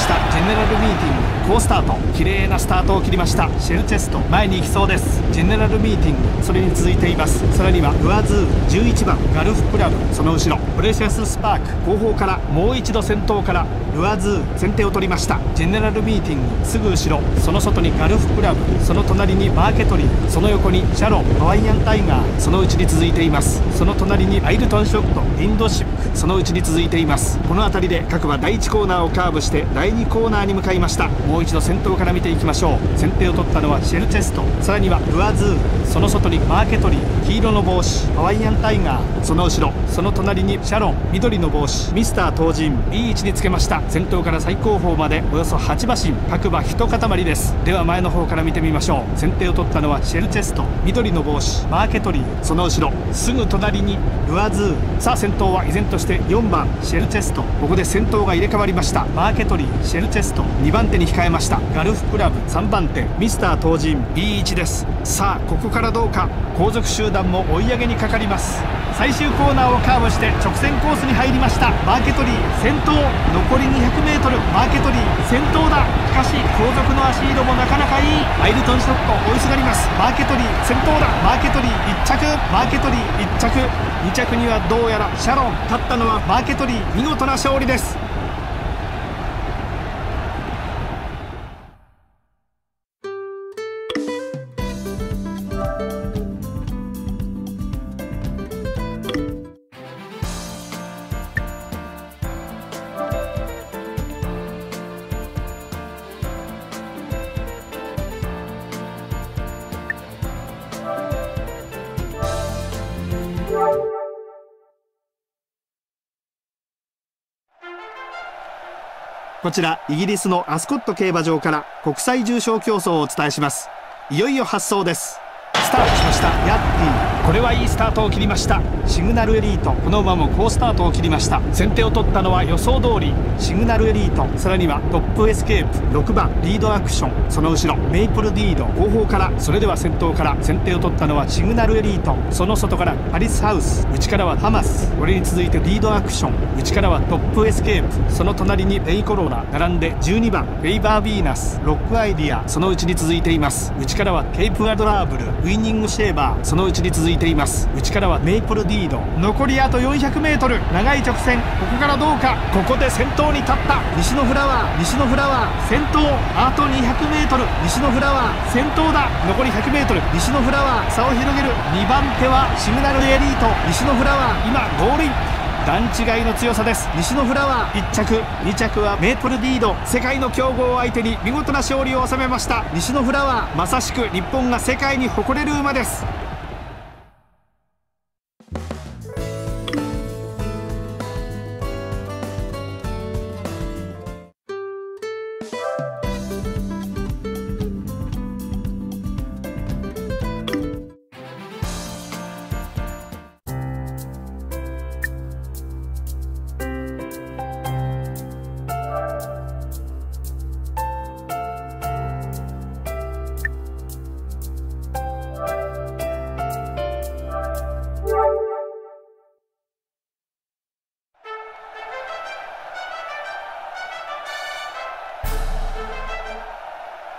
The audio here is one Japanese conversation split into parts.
したジェネラルミーティング好スタート。綺麗なスタートを切りました。シェルチェスト前に行きそうです。ジェネラルミーティングそれに続いています。さらにはルアズー11番ガルフプラブその後ろ。プレシャススパーク後方からもう一度先頭からルアズー先手を取りました。ジェネラルミーティングすぐ後ろ。その外にガルフプラブその隣にマーケトリーその横にシャロンハワイアンタイガーそのうちに続いています。その隣にアイルトンショットインドシップそのうちに続いています。この辺りで各馬第1コーナーをカーブして第2コーナーに向かいました。もう一度先頭から見ていきましょう。先手を取ったのはシェルチェスト。さらにはルアズー。その外にマーケトリー。黄色の帽子。ハワイアンタイガー。その後ろ。その隣にシャロン。緑の帽子。ミスター東神いい位置につけました。先頭から最後方まで。およそ8馬身。各馬一塊です。では前の方から見てみましょう。先手を取ったのはシェルチェスト。緑の帽子。マーケトリー。その後ろ。すぐ隣にルアズー。さあ先頭は依然として4番。シェルチェスト。ここで先頭が入れ替わりました。マーケトリー。シェルチェスト2番手に控えました。ガルフクラブ3番手ミスター東神いい位置です。さあここからどうか。後続集団も追い上げにかかります。最終コーナーをカーブして直線コースに入りました。マーケトリー先頭。残り 200m マーケトリー先頭だ。しかし後続の足色もなかなかいい。アイルトンショット追いすがります。マーケトリー先頭だ。マーケトリー1着。マーケトリー1着。2着にはどうやらシャロン。勝ったのはマーケトリー見事な勝利です。こちらイギリスのアスコット競馬場から国際重賞競走をお伝えします。いよいよ発走です。スタートしました。ヤッティ。これはいいスタートを切りました。シグナルエリートこの馬も好スタートを切りました。先手を取ったのは予想通りシグナルエリートさらにはトップエスケープ6番リードアクションその後ろメイプルディード後方からそれでは先頭から先手を取ったのはシグナルエリートその外からパリスハウス内からはハマスこれに続いてリードアクション内からはトップエスケープその隣にペイコローナ並んで12番フェイバービーナスロックアイディアそのうちに続いています。内からはケープアドラーブルウイニングシェーバーそのうちに続いてています。内からはメイプルディード。残りあと 400m 長い直線。ここからどうか。ここで先頭に立った。西のフラワー。西のフラワー。先頭。あと 200m 西のフラワー。先頭だ。残り 100m 西のフラワー。差を広げる。2番手はシグナルエリート。西のフラワー。今ゴールイン。段違いの強さです。西のフラワー。1着。2着はメープルディード。世界の強豪を相手に見事な勝利を収めました。西のフラワー。まさしく日本が世界に誇れる馬です。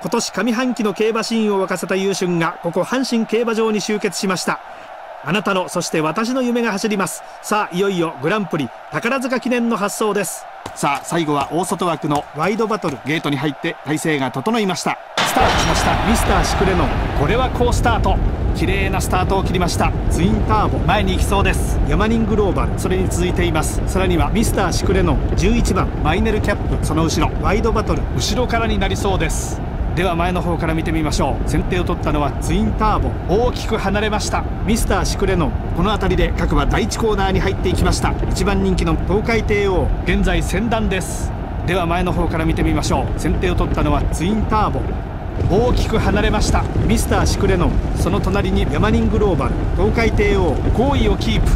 今年上半期の競馬シーンを沸かせた優春がここ阪神競馬場に集結しました。あなたのそして私の夢が走ります。さあいよいよグランプリ宝塚記念の発送です。さあ最後は大外枠のワイドバトルゲートに入って体勢が整いました。スタートしましたミスターシクレノン。これは好スタート。綺麗なスタートを切りました。ツインターボ前に行きそうです。ヤマニングローバルそれに続いています。さらにはミスターシクレノン11番マイネルキャップその後ろ。ワイドバトル後ろからになりそうです。では前の方から見てみましょう。先手を取ったのはツインターボ。大きく離れました。ミスターシクレノン。この辺りで各馬第1コーナーに入っていきました。1番人気の東海帝王。現在先団です。では前の方から見てみましょう。先手を取ったのはツインターボ。大きく離れました。ミスターシクレノン。その隣にヤマニングローバル。東海帝王。好位をキープ。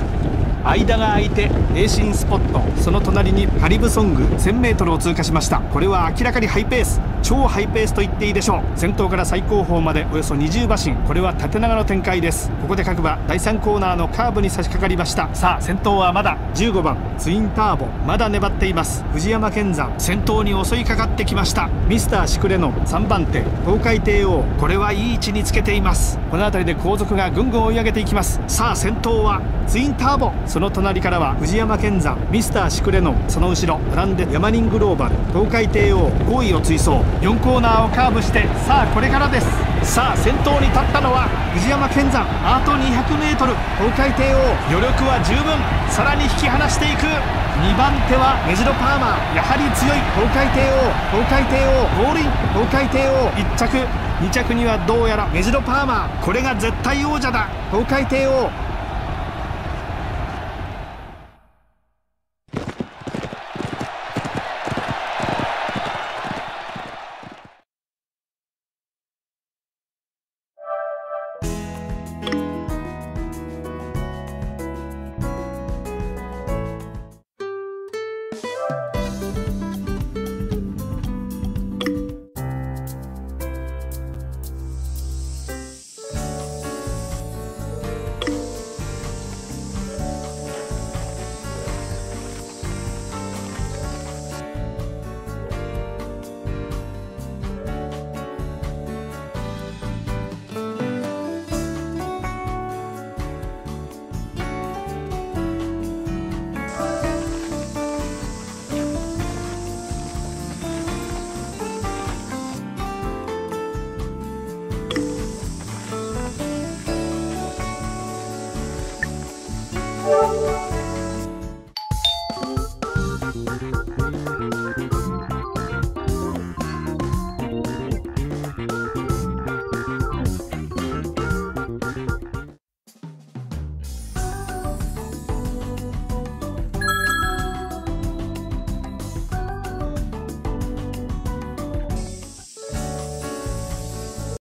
間が空いてエーシンスポット。その隣にカリブソング 1000m を通過しました。これは明らかにハイペース。超ハイペースと言っていいでしょう。先頭から最高峰までおよそ20馬身。これは縦長の展開です。ここで各馬第3コーナーのカーブに差し掛かりました。さあ先頭はまだ15番。ツインターボ。まだ粘っています。藤山健山。先頭に襲いかかってきました。ミスターシクレノン。3番手。東海帝王。これはいい位置につけています。この辺りで後続がぐんぐん追い上げていきます。さあ先頭はツインターボ。その隣からは藤山健山ミスターシクレノンその後ろ並んでヤマニングローバル東海帝王5位を追走4コーナーをカーブしてさあこれからです。さあ先頭に立ったのは藤山健山あと 200m 東海帝王余力は十分さらに引き離していく。2番手はメジロパーマーやはり強い東海帝王東海帝王ゴールイン東海帝王1着。2着にはどうやらメジロパーマーこれが絶対王者だ。東海帝王